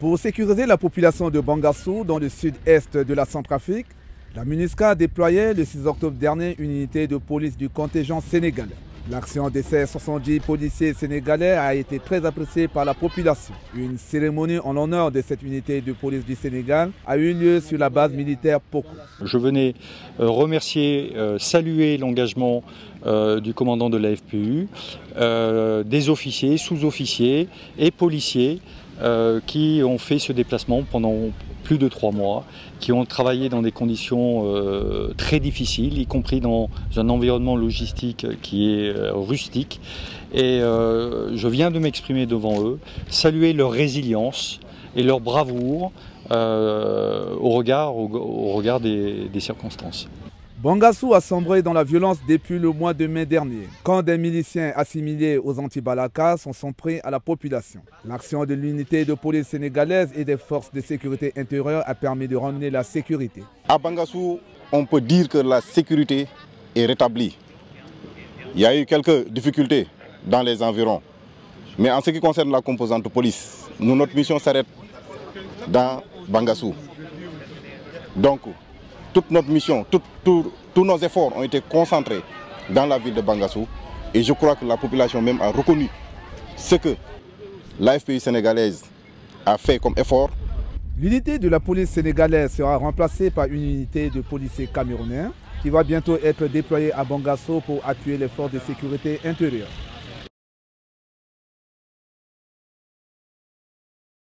Pour sécuriser la population de Bangassou dans le sud-est de la Centrafrique, la MINUSCA a déployé le 6 octobre dernier une unité de police du contingent sénégalais. L'action de ces 70 policiers sénégalais a été très appréciée par la population. Une cérémonie en l'honneur de cette unité de police du Sénégal a eu lieu sur la base militaire Poko. Je venais euh, remercier, euh, saluer l'engagement euh, du commandant de la FPU, des officiers, sous-officiers et policiers euh, qui ont fait ce déplacement pendant plus de trois mois, qui ont travaillé dans des conditions euh, très difficiles, y compris dans un environnement logistique qui est euh, rustique. Et je viens de m'exprimer devant eux, saluer leur résilience et leur bravoure au regard, au, regard des circonstances. Bangassou a sombré dans la violence depuis le mois de mai dernier, quand des miliciens assimilés aux anti-Balaka sont pris à la population. L'action de l'unité de police sénégalaise et des forces de sécurité intérieure a permis de ramener la sécurité. À Bangassou, on peut dire que la sécurité est rétablie. Il y a eu quelques difficultés dans les environs. Mais en ce qui concerne la composante police, nous, notre mission s'arrête dans Bangassou. Donc, toute notre mission, tous nos efforts ont été concentrés dans la ville de Bangassou. Et je crois que la population même a reconnu ce que l'AFPI sénégalaise a fait comme effort. L'unité de la police sénégalaise sera remplacée par une unité de policiers camerounais qui va bientôt être déployée à Bangassou pour appuyer les forces de sécurité intérieure.